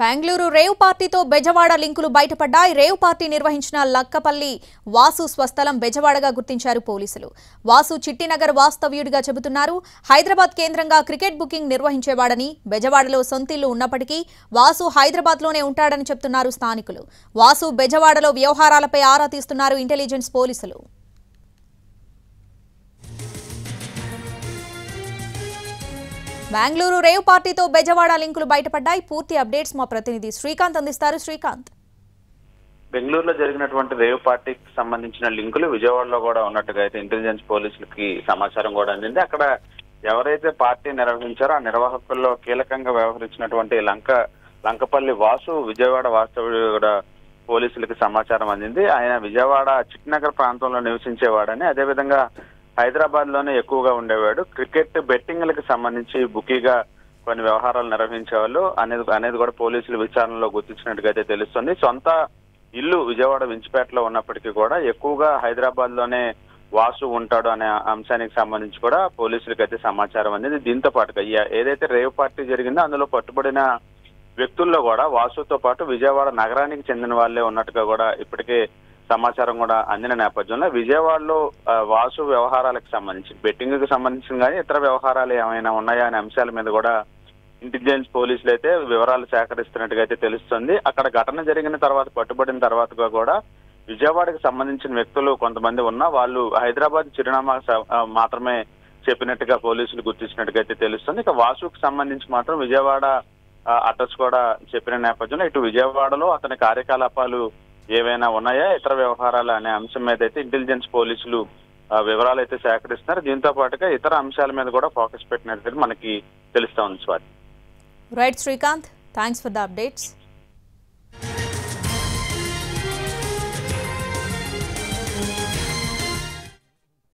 Bengaluru rave పార్టీతో బెజవాడ లింకులు బయటపడ్డాయి. రేవ్ పార్టీ నిర్వహించిన లక్కపల్లి వాసు స్వస్థలం బెజవాడగా గుర్తించారు పోలీసులు. వాసు చిట్టినగర్ వాస్తవ్యుడిగా చెబుతున్నారు. హైదరాబాద్ కేంద్రంగా క్రికెట్ బుకింగ్ నిర్వహించేవాడని బెజవాడలో సొంతిల్లు ఉన్నప్పటికీ వాసు హైదరాబాద్లోనే ఉంటాడని చెప్తున్నారు స్థానికులు. వాసు బెజవాడలో వ్యవహారాలపై ఆరా తీస్తున్నారు ఇంటెలిజెన్స్ పోలీసులు. బెంగళూరు రేవ్ పార్టీతో బెజవాడ లింకులు బయటపడ్డాయి. పూర్తి అప్డేట్స్ మా ప్రతినిధి శ్రీకాంత్ అందిస్తారు. శ్రీకాంత్. బెంగళూరులో జరిగినటువంటి రేవ్ పార్టీకి సంబంధించిన లింకులు విజయవాడలో కూడా ఉన్నట్టుగా అయితే ఇంటెలిజెన్స్ పోలీసులకి సమాచారం కూడా అందింది. అక్కడ ఎవరైతే పార్టీ నిర్వహించారో ఆ నిర్వాహకుల్లో కీలకంగా వ్యవహరించినటువంటి లంక లంకపల్లి వాసు విజయవాడ వాస్తవుడు కూడా పోలీసులకి సమాచారం అందింది. ఆయన విజయవాడ చిట్నగర్ ప్రాంతంలో నివసించేవాడని అదేవిధంగా హైదరాబాద్లోనే ఎక్కువగా ఉండేవాడు. క్రికెట్ బెట్టింగ్లకు సంబంధించి బుకీగా కొన్ని వ్యవహారాలు నిర్వహించేవాళ్ళు. అనేది అనేది కూడా పోలీసులు విచారణలో గుర్తించినట్టుగా అయితే తెలుస్తుంది. సొంత ఇల్లు విజయవాడ వించిపేటలో ఉన్నప్పటికీ కూడా ఎక్కువగా హైదరాబాద్లోనే వాసు ఉంటాడు అనే అంశానికి సంబంధించి కూడా పోలీసులకు అయితే సమాచారం అందింది దీంతో పాటుగా ఏదైతే రేవ్ పార్టీ జరిగిందో అందులో పట్టుబడిన వ్యక్తుల్లో కూడా వాసుతో పాటు విజయవాడ నగరానికి చెందిన వాళ్ళే ఉన్నట్టుగా కూడా ఇప్పటికే సమాచారం కూడా అందిన నేపథ్యంలో విజయవాడలో వాసు వ్యవహారాలకు సంబంధించి బెట్టింగ్కు సంబంధించిన కానీ ఇతర వ్యవహారాలు ఏమైనా ఉన్నాయా అనే అంశాల మీద కూడా ఇంటెలిజెన్స్ పోలీసులు అయితే వివరాలు సేకరిస్తున్నట్టుగా అయితే తెలుస్తుంది. అక్కడ ఘటన జరిగిన తర్వాత పట్టుబడిన తర్వాతగా కూడా విజయవాడకు సంబంధించిన వ్యక్తులు కొంతమంది ఉన్నా వాళ్ళు హైదరాబాద్ చిరునామా స- మాత్రమే చెప్పినట్టుగా పోలీసులు గుర్తించినట్టుగా అయితే తెలుస్తుంది. ఇక వాసుకు సంబంధించి మాత్రం విజయవాడ అడ్రస్ కూడా చెప్పిన నేపథ్యంలో ఇటు విజయవాడలో అతని కార్యకలాపాలు ఏవైనా ఉన్నాయా? ఇతర వ్యవహారాలు అనే అంశం మీద అయితే ఇంటెలిజెన్స్ పోలీసులు వివరాలు అయితే సేకరిస్తున్నారు. దీంతో పాటుగా ఇతర అంశాల మీద కూడా ఫోకస్ పెట్టినట్టు మనకి తెలుస్తా ఉంది Swathi. Right Srikanth thanks for the updates